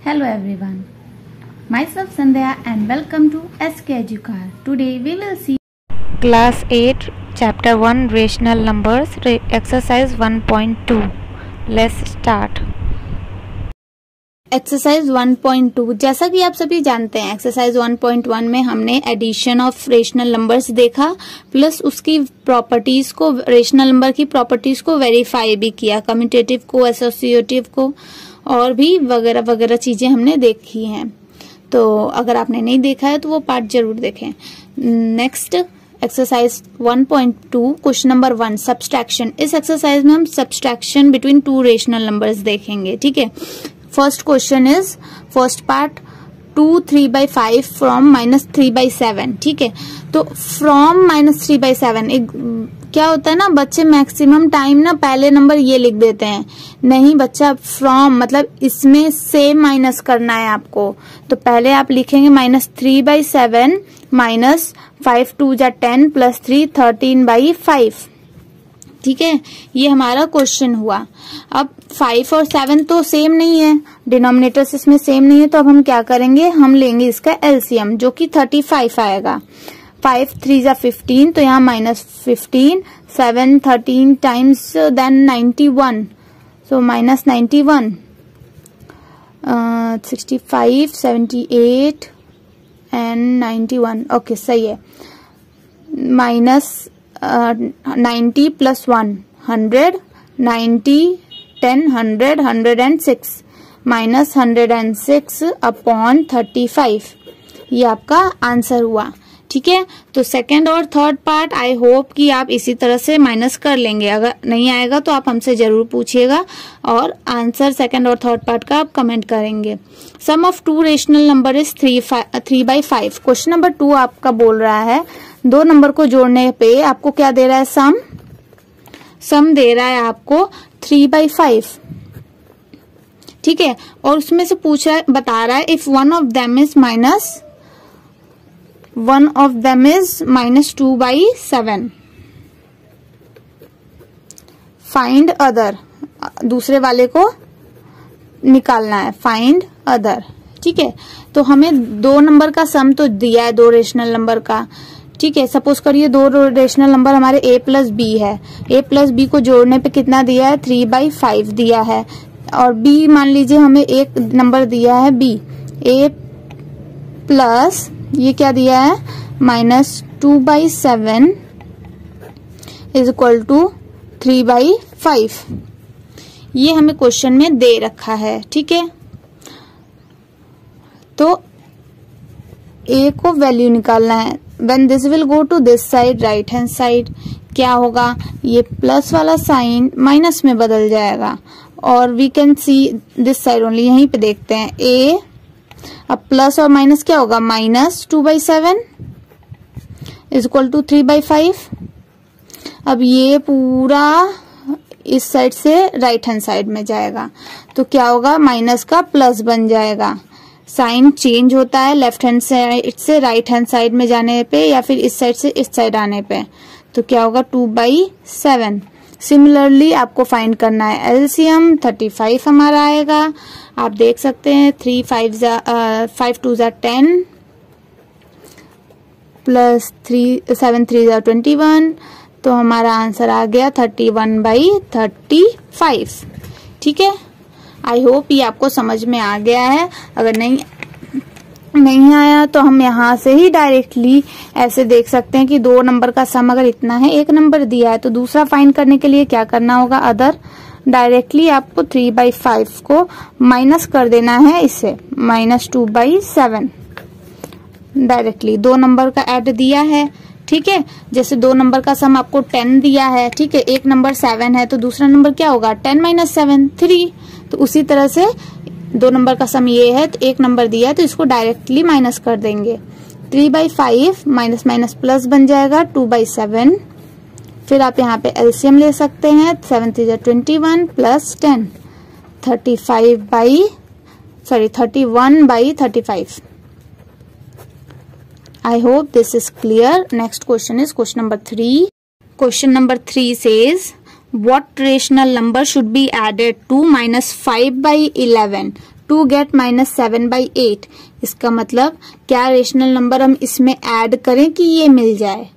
Hello everyone. Myself Sandhya and welcome to SK Educar. Today we will see Class 8 Chapter 1 Rational Numbers Re- Exercise 1.2 Let's start exercise 1.2 जैसा कि आप सभी जानते हैं exercise 1.1 में हमने एडिशन ऑफ़ रेशनल नंबर्स देखा प्लस उसकी प्रॉपर्टीज़ को रेशनल नंबर की प्रॉपर्टीज़ को वेरीफाई भी किया कम्यूटेटिव को एसोसिएटिव को और भी वगैरह वगैरह चीज़ें हमने देखी हैं। तो अगर आपने नहीं देखा है तो वो पार्ट ज़रूर देखें। Next exercise 1.2 question number one subtraction इस एक्सरसाइज में हम subtraction between two rational numbers देखेंगे, ठीक है? First question is first part two three by five from minus three by seven, ठीक है? तो from minus three by seven, एक, क्या होता है ना, बच्चे मैक्सिमम टाइम ना पहले नंबर ये लिख देते हैं, नहीं बच्चा फ्रॉम मतलब इसमें से माइनस करना है आपको। तो पहले आप लिखेंगे minus three by seven, minus five two जा ten, plus three thirteen by five. ठीक है? ये हमारा क्वेश्चन हुआ। अब फाइव और सेवन तो सेम नहीं है। डिनोमिनेटर्स इसमें सेम नहीं है तो अब हम क्या करेंगे? हम लेंगे इसका एलसीएम जो कि थर्टी फाइव आएगा। फाइव थ्री या फिफ्टीन तो यहाँ minus fifteen seven thirteen times then ninety one so minus ninety one sixty five seventy eight and ninety one okay सही है। Minus ninety plus one hundred, ninety, ten hundred hundred and six, minus hundred and six upon thirty five. ये आपका answer हुआ। ठीक है? तो second और third part I hope कि आप इसी तरह से माइनस कर लेंगे। अगर नहीं आएगा तो आप हमसे ज़रूर पूछिएगा और आंसर सेकंड और थर्ड पार्ट का आप कमेंट करेंगे। Sum of two rational number is three three by five question number two आपका बोल रहा है। दो नंबर को जोड़ने पे आपको क्या दे रहा है सम सम दे रहा है आपको थ्री बाई फाइव ठीक है? और उसमें से पूछ रहा है, बता रहा है if one of them is minus one of them is minus two by seven find other दूसरे वाले को निकालना है. फाइंड अदर ठीक है? तो हमें दो नंबर का सम तो दिया है, दो रेशनल नंबर का. ठीक है सपोज़ करिए दो रेशनल नंबर हमारे a प्लस बी है। A प्लस बी को जोड़ने पे कितना दिया है? थ्री बाई फाइव दिया है। और b मान लीजिए हमें एक नंबर दिया है b a प्लस ये क्या दिया है? Minus two by seven is equal to three by five ये हमें क्वेश्चन में दे रखा है, ठीक है? तो a को वैल्यू निकालना है। When this will go to this side right hand side क्या होगा? ये प्लस वाला साइन माइनस में बदल जाएगा। और we can see this side only यहीं पे देखते हैं। ए अब प्लस और माइनस क्या होगा? Minus two by seven is equal to three by five अब ये पूरा इस साइड से राइट हैंड साइड में जाएगा। तो क्या होगा? माइनस का प्लस बन जाएगा। साइन चेंज होता है लेफ़्ट हैंड साइड से राइट हैंड साइड में जाने पे या फिर इस साइड से इस साइड आने पे। तो क्या होगा? Two by seven. सिमिलरली आपको फाइंड करना है एलसीएम, थर्टी फाइव हमारा आएगा। आप देख सकते हैं थ्री फाइव फाइव टू ज़ा ten, plus three, seven three ज़ा ट्वेंटी वन। तो हमारा आंसर आ गया thirty one by thirty five. ठीक है? आई होप ये आपको समझ में आ गया है। अगर नहीं नहीं आया तो हम यहाँ से ही डायरेक्टली ऐसे देख सकते हैं कि दो नंबर का सम अगर इतना है, एक नंबर दिया है तो दूसरा फाइंड करने के लिए क्या करना होगा? अदर डायरेक्टली आपको थ्री बाई फाइव को माइनस कर देना है इससे minus two by seven directly दो नंबर का ऐड दिया है, ठीक है? जैसे दो नंबर का सम आपको टेन दिया है, ठीक है? एक नंबर सेवन है तो दूसरा नंबर क्या होगा? टेन माइनस सेवन थ्री तो उसी तरह से दो नंबर का सम ये है तो एक नंबर दिया है तो इसको डायरेक्टली माइनस कर देंगे three by five minus minus plus बन जाएगा टू बाई सेवन फिर आप यहाँ पे एलसीएम ले सकते हैं seven three twenty one plus ten thirty five by sorry thirty one by thirty five I hope this is clear. Next question is question number 3. Question number 3 says, what rational number should be added? To minus 5 by 11 to get minus seven by eight इसका मतलब क्या rational number हम इसमें add करें कि ये मिल जाए?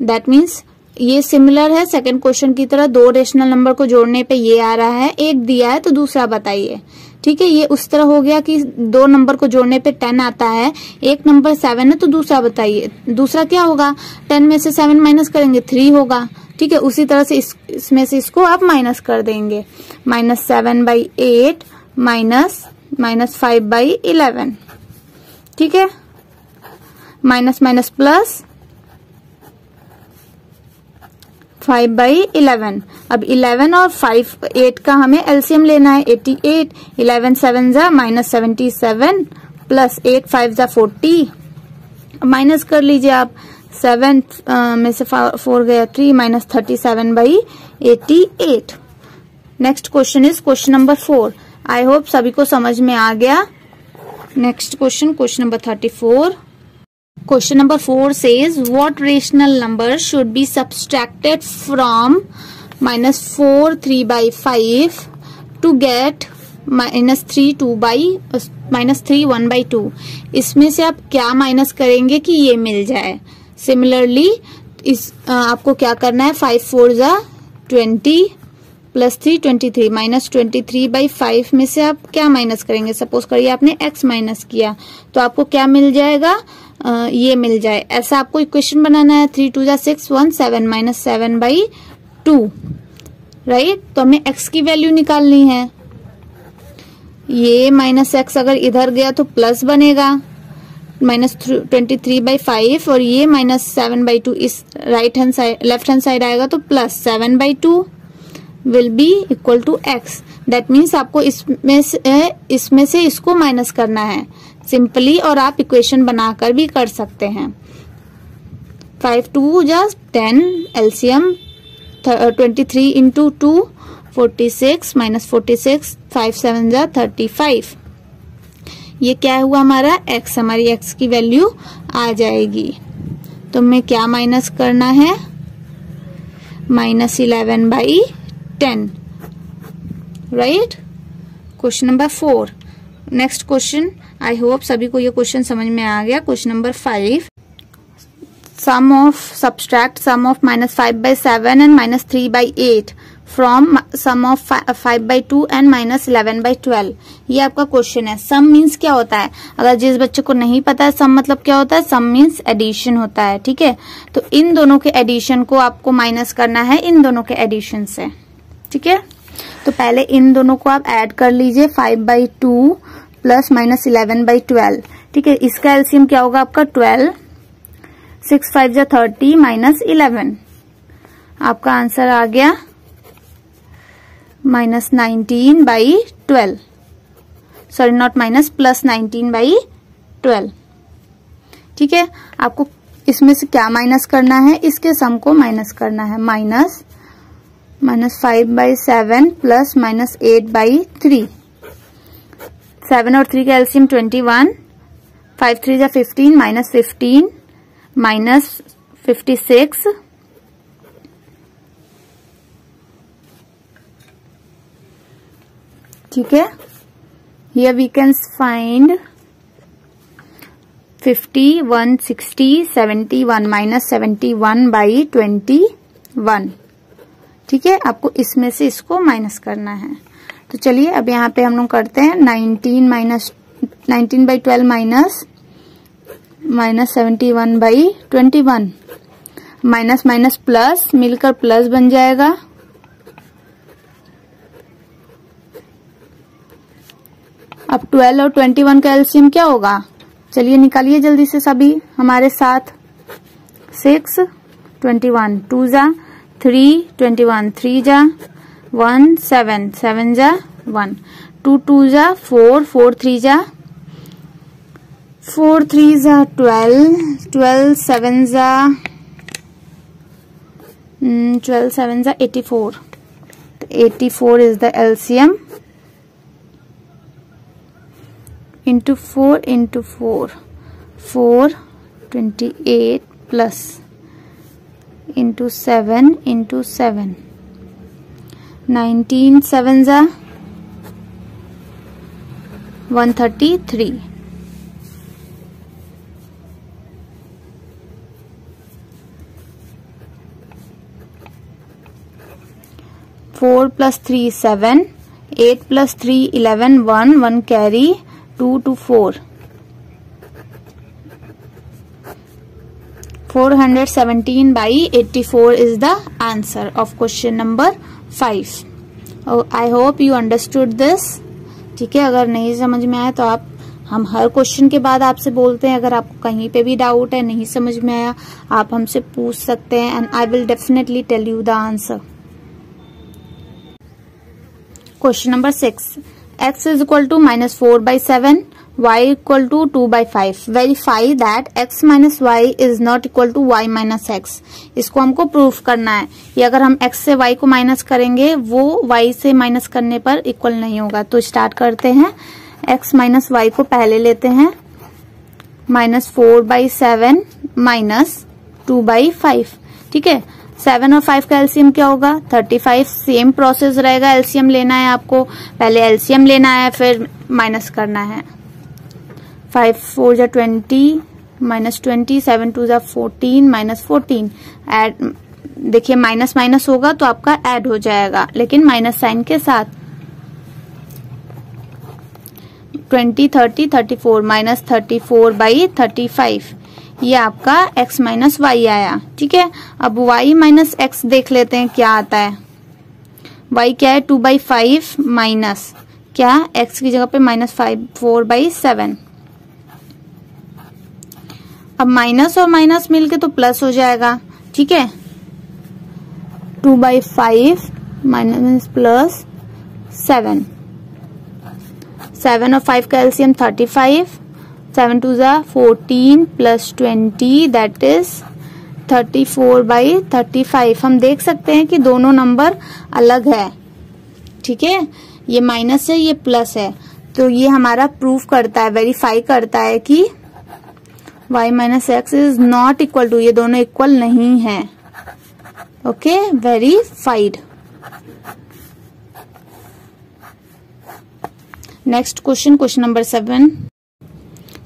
दैट मीन्स ये सिमिलर है। सेकंड क्वेश्चन की तरह दो रेशनल नंबर को जोड़ने पे ये आ रहा है। एक दिया है तो दूसरा बताइए। ठीक है, ये उस तरह हो गया कि दो नंबर को जोड़ने पे टेन आता है। एक नंबर सेवन है तो दूसरा बताइए। दूसरा क्या होगा? टेन में से सेवन माइनस करेंगे थ्री होगा। ठीक है उसी तरह से इस, इसमें से इसको आप माइनस कर देंगे। Minus seven by eight minus minus five by eleven ठीक है? Minus minus plus five by eleven अब इलेवन और फाइव एट का हमें एलसीएम लेना है एटी एट इलेवन सेवन जा minus seventy seven plus eight five जा फोर्टी माइनस कर लीजिए आप। सेवन में से फोर गया three minus thirty seven by eighty eight next question is question number four I hope सभी को समझ में आ गया. Next question question number thirty four Question number 4 says, what rational number should be subtracted from minus 4 3 by 5 to get minus three two by minus three one by two इसमें से आप क्या माइनस करेंगे कि ये मिल जाए? सिमिलरली इस आपको क्या करना है? फाइव फोर जा twenty plus three twenty three minus twenty three by five में से आप क्या माइनस करेंगे? सपोज़ करिए आपने एक्स माइनस किया तो आपको क्या मिल जाएगा? आ, ये मिल जाए। ऐसा आपको इक्वेशन बनाना है। थ्री टू जा six one seven minus seven by two right तो हमें एक्स की वैल्यू निकालनी है। ये माइनस एक्स अगर इधर गया तो प्लस बनेगा। Minus twenty three by five और ये माइनस सेवन बाई टू इस right hand side left hand side आएगा तो plus seven by two will be equal to X that means आपको इसमें से इसमें से इसको माइनस करना है। सिंपली और आप इक्वेशन बनाकर भी कर सकते हैं। Five two just ten LCM twenty three into two forty six minus forty six five seven जा थर्टी फाइव ये क्या हुआ हमारा? X, हमारी x की वैल्यू आ जाएगी। तो हमें क्या माइनस करना है? Minus eleven by ten right question number four next question I hope सभी को ये क्वेश्चन समझ में आ गया। Question number five sum of subtract sum of minus five by seven and minus three by eight from sum of five by two and minus eleven by twelve ये आपका question है। सम मीन्स क्या होता है? अगर जिस बच्चे को नहीं पता है सम मतलब क्या होता है? सम मीन्स एडिशन होता है, ठीक है? तो इन दोनों के एडिशन को आपको माइनस करना है, इन दोनों के एडिशन से, ठीक है? तो पहले इन दोनों को आप ऐड कर लीजिए five by two plus minus eleven by twelve ठीक है? इसका एल्सियम क्या होगा आपका? ट्वेल्व सिक्स फाइव जा थर्टी माइनस इलेवन आपका आंसर आ गया। Minus nineteen by twelve sorry not minus plus nineteen by twelve ठीक है? आपको इसमें से क्या माइनस करना है? इसके सम को माइनस करना है। Minus minus five by seven plus minus eight by three seven और थ्री का LCM twenty one five three जा fifteen minus fifteen minus fifty six ठीक है? Here we can find fifty one sixty seventy one minus seventy one by twenty one ठीक है? आपको इसमें से इसको माइनस करना है। तो चलिए, अब यहाँ पे हम लोग करते हैं nineteen minus nineteen by twelve minus minus seventy one by twenty one minus minus plus मिलकर प्लस बन जाएगा। अब ट्वेल्व और ट्वेंटी वन का एल्सियम क्या होगा? चलिए निकालिए जल्दी से सभी हमारे साथ। सिक्स, ट्वेंटी वन, टू जा, थ्री, ट्वेंटी वन, थ्री जा, वन, सेवन सेवन जा, वन। टू टू जा, फोर फोर, थ्री जा। फोर, थ्री जा, ट्वेल्व ट्वेल्व, सेवन जा ट्वेल्व, सेवन जा, eighty four. Eighty four is the LCM into 4 into 4 4 28 plus into 7 into 7 19 sevens are 133 4 plus 3 7 8 plus 3 11 1 1 carry. Two two four. Four hundred seventeen by eighty four is the answer of question number five. I hope you understood this ठीक है, अगर नहीं समझ में आया तो आप, हम हर क्वेश्चन के बाद आपसे बोलते हैं, अगर आपको कहीं पे भी डाउट है, नहीं समझ में आया, आप हमसे पूछ सकते हैं and I will definitely tell you the answer question number six x is equal to minus four by seven y equal to two by five verify that x minus y is not equal to y minus x इसको हमको proof करना है ये अगर हम x से y को minus करेंगे, वो y से माइनस करने पर इक्वल नहीं होगा। तो स्टार्ट करते हैं। X माइनस वाई को पहले लेते हैं। Minus four by seven minus two by five ठीक है? सेवन और फाइव का एल्सियम क्या होगा? थर्टी फाइव सेम प्रोसेस रहेगा। एल्सियम लेना है आपको। पहले एल्सियम लेना है, फिर माइनस करना है। फाइव, फोर जा twenty minus twenty, seven, two जा फोर्टीन माइनस फोर्टीन। एड देखिए माइनस माइनस होगा तो आपका ऐड हो जाएगा, लेकिन माइनस साइन के साथ। Twenty, thirty thirty four minus thirty four by thirty five. ये आपका x माइनस वाई आया, ठीक है? अब y माइनस एक्स देख लेते हैं क्या आता है। y क्या है? टू बाई फाइव माइनस क्या? x की जगह पे minus five four by seven अब माइनस और माइनस मिलके तो प्लस हो जाएगा, ठीक है? Two by five minus plus seven seven और फाइव का LCM thirty five seven two ज़ा fourteen plus twenty that is thirty four by thirty five हम देख सकते हैं कि दोनों नंबर अलग है। ठीक है? ये माइनस है, ये प्लस है। तो ये हमारा प्रूफ करता है वेरीफाई करता है कि y minus x is not equal to ये दोनों इक्वल नहीं है। Okay verified next question question number seven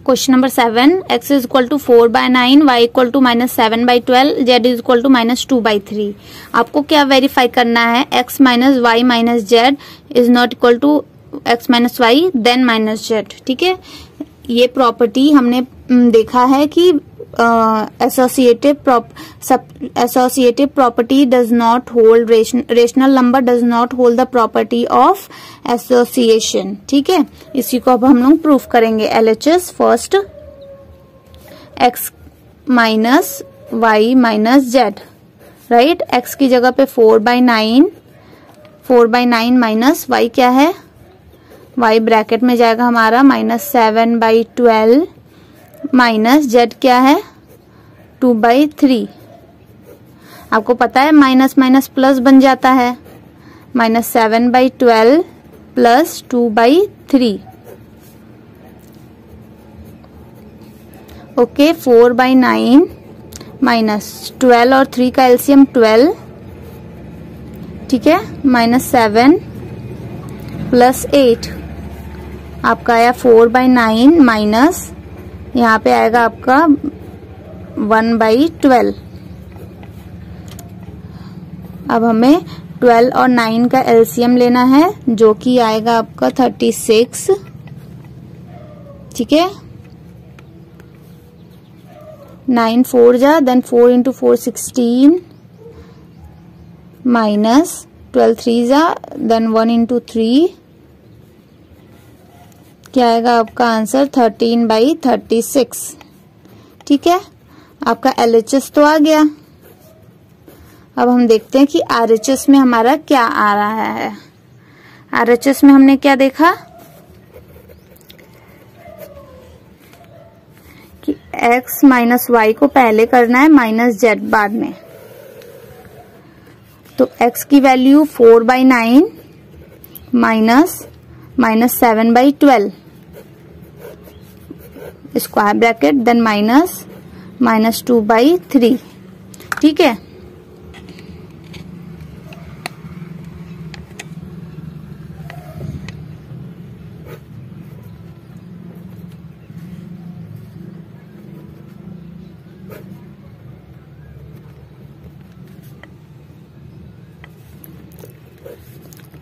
question number seven x is equal to four by nine y equal to minus seven by twelve z is equal to minus two by three आपको क्या verify करना है? X minus y minus z is not equal to x minus y then minus z ठीक है? ये property हमने देखा है कि associative associative property does not hold rational number does not hold the property of association ठीक है? इसी को अब हम लोग प्रूफ करेंगे. L H S first x minus y minus z right x की जगह पे four by nine four by nine minus y क्या है? वाई ब्रैकेट में जाएगा हमारा minus seven by twelve minus z क्या है? Two by three. आपको पता है माइनस माइनस प्लस बन जाता है। Minus seven by twelve plus two by three. Okay, four by nine minus twelve और थ्री का एल्सियम ट्वेल्व। ठीक है, माइनस सेवन प्लस एट। आपका आया फोर बाई नाइन माइनस यहाँ पे आएगा आपका वन बाई ट्वेल्व। अब हमें ट्वेल्व और नाइन का एलसीएम लेना है, जो कि आएगा आपका थर्टी सिक्स। ठीक है? नाइन फोर जा then four into four sixteen minus twelve three जा देन वन इंटू थ्री क्या आएगा आपका answer thirteen by thirty six ठीक है? आपका एल एच एस तो आ गया। अब हम देखते हैं कि आर एच एस में हमारा क्या आ रहा है। आर एच एस में हमने क्या देखा? कि x माइनस वाई को पहले करना है माइनस जेड बाद में। तो x की value four by nine minus minus seven by twelve square bracket then minus minus two by three ठीक है?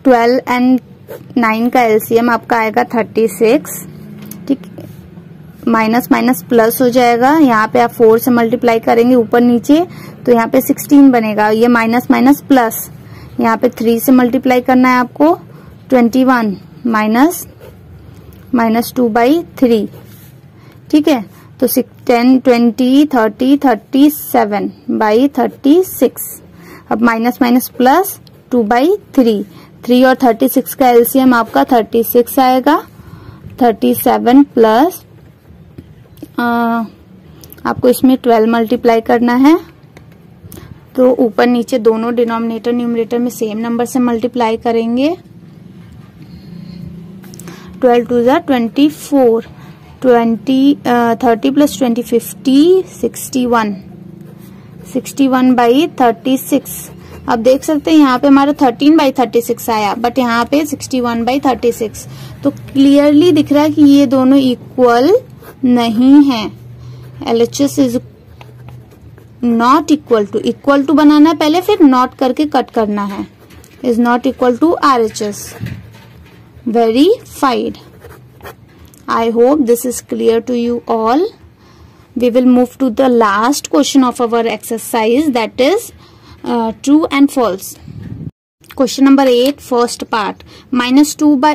ट्वेल्व एंड नाइन का एलसीएम आपका आएगा thirty six minus minus plus हो जाएगा। यहाँ पे आप फोर से मल्टीप्लाई करेंगे ऊपर नीचे तो यहाँ पे सिक्सटीन बनेगा। ये माइनस माइनस प्लस। यहाँ पे थ्री से मल्टीप्लाई करना है आपको। Twenty one minus minus two by three. ठीक है? तो ten, twenty, thirty thirty seven by thirty six. अब minus minus plus two by three. Three और थर्टी सिक्स का एलसीएम आपका थर्टी सिक्स आएगा। थर्टी सेवन प्लस आपको इसमें ट्वेल्व मल्टीप्लाई करना है। तो ऊपर नीचे दोनों डिनोमिनेटर न्यूमिनेटर में सेम नंबर से मल्टीप्लाई करेंगे। ट्वेल्व टू ज़ा twenty four, twenty thirty plus twenty fifty, sixty one. Sixty one by thirty six. अब देख सकते हैं यहाँ पे हमारा थर्टीन बाई थर्टी सिक्स आया, बट यहाँ पे sixty one by thirty six. तो क्लियरली दिख रहा है कि ये दोनों इक्वल नहीं है। L H S is not equal to equal to बनाना है पहले, फिर नॉट करके कट करना है। Is not equal to R H S verified I hope this is clear to you all we will move to the last question of our exercise that is true and false Question number eight first part minus two by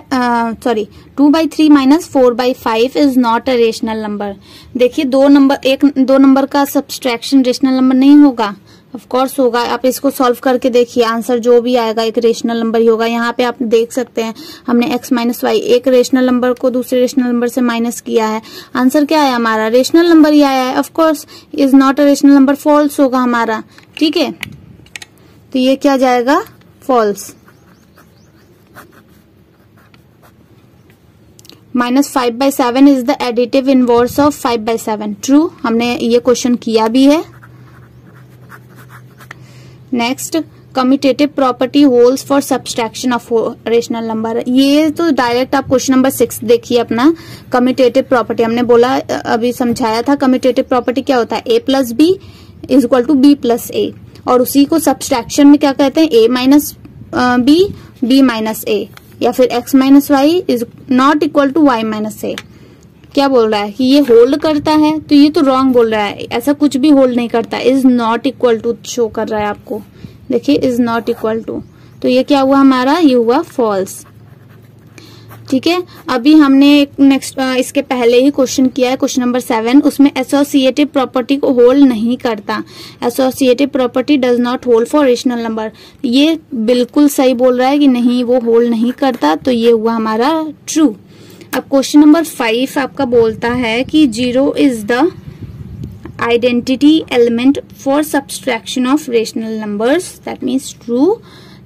sorry two by three minus four by five is not a rational number देखिए, दो number एक, दो number का subtraction rational number नहीं होगा। Of course होगा। आप इसको सॉल्व करके देखिए। आंसर जो भी आएगा, एक रेशनल नंबर ही होगा। यहाँ पे आप देख सकते हैं, हमने एक्स माइनस वाई एक रेशनल नंबर को दूसरे रेशनल नंबर से माइनस किया है। आंसर क्या है हमारा? रेशनल नंबर ही आया है। Of course is not a rational number false होगा हमारा। ठीक है? तो ये क्या जाएगा? False minus five by seven is the additive inverse of five by seven true हमने ये क्वेश्चन किया भी है. Next commutative property holds for subtraction of rational number ये तो डायरेक्ट आप क्वेश्चन नंबर सिक्स देखिए अपना. कमिटेटिव प्रॉपर्टी हमने बोला अभी समझाया था कमिटेटिव प्रॉपर्टी क्या होता है? A plus b is equal to b plus a और उसी को सब्सट्रैक्शन में क्या कहते हैं? A minus b b minus a या फिर x minus y is not equal to y minus a क्या बोल रहा है? कि ये होल्ड करता है तो ये तो रॉन्ग बोल रहा है। ऐसा कुछ भी होल्ड नहीं करता। Is not equal to show कर रहा है आपको। देखिए इज़ नॉट इक्वल टू तो ये क्या हुआ हमारा? ये हुआ फॉल्स ठीक है? अभी हमने नेक्स्ट इसके पहले ही क्वेश्चन किया है क्वेश्चन नंबर सेवन उसमें एसोसिएटिव प्रॉपर्टी को होल्ड नहीं करता। Associative property does not hold for rational number ये बिल्कुल सही बोल रहा है कि नहीं, वो होल्ड नहीं करता तो ये हुआ हमारा ट्रू अब क्वेश्चन नंबर फाइव आपका बोलता है कि zero is the identity element for subtraction of rational numbers that means true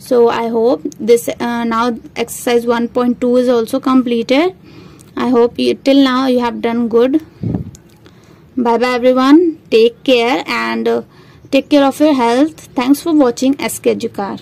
so i hope this uh, now exercise 1.2 is also completed. I hope you, till now you have done good. Bye bye everyone. Take care and uh, take care of your health. Thanks for watching sk educar